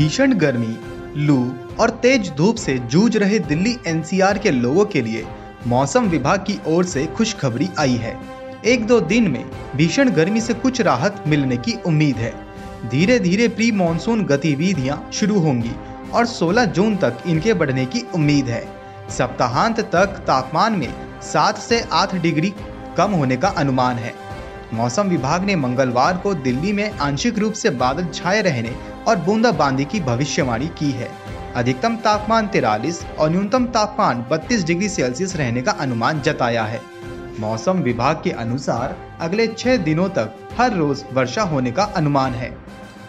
भीषण गर्मी, लू और तेज धूप से जूझ रहे दिल्ली एनसीआर के लोगों के लिए मौसम विभाग की ओर से खुशखबरी आई है। एक दो दिन में भीषण गर्मी से कुछ राहत मिलने की उम्मीद है। धीरे धीरे प्री मानसून गतिविधियाँ शुरू होंगी और 16 जून तक इनके बढ़ने की उम्मीद है। सप्ताहांत तक तापमान में 7 से 8 डिग्री कम होने का अनुमान है। मौसम विभाग ने मंगलवार को दिल्ली में आंशिक रूप से बादल छाए रहने और बूंदाबांदी की भविष्यवाणी की है। अधिकतम तापमान तिरालीस और न्यूनतम तापमान 32 डिग्री सेल्सियस रहने का अनुमान जताया है। मौसम विभाग के अनुसार अगले छह दिनों तक हर रोज वर्षा होने का अनुमान है।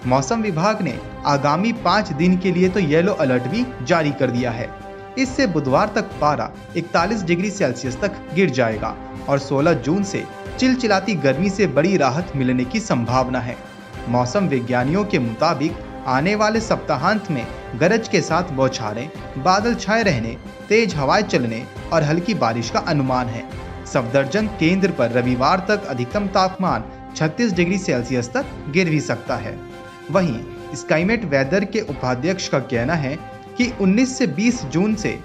मौसम विभाग ने आगामी पाँच दिन के लिए तो येलो अलर्ट भी जारी कर दिया है। इससे बुधवार तक पारा 41 डिग्री सेल्सियस तक गिर जाएगा और 16 जून से चिलचिलाती गर्मी से बड़ी राहत मिलने की संभावना है। मौसम विज्ञानियों के मुताबिक, आने वाले सप्ताहांत में गरज के साथ बौछारें, बादल छाए रहने, तेज हवाएँ चलने और हल्की बारिश का अनुमान है। सफदरजंग केंद्र पर रविवार तक अधिकतम तापमान 36 डिग्री सेल्सियस तक गिर भी सकता है। वहीं, स्काईमेट वेदर के उपाध्यक्ष का कहना है कि 19 से 20 जून से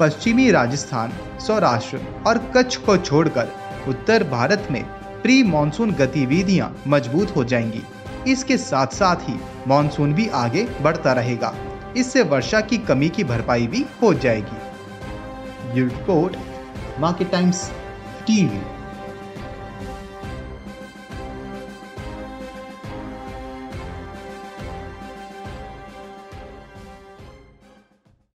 पश्चिमी राजस्थान, सौराष्ट्र और कच्छ को छोड़कर उत्तर भारत में प्री मानसून गतिविधियाँ मज़बूत हो जाएँगी। इसके साथ साथ ही मानसून भी आगे बढ़ता रहेगा। इससे वर्षा की कमी की भरपाई भी हो जाएगी। Report, market times, TV.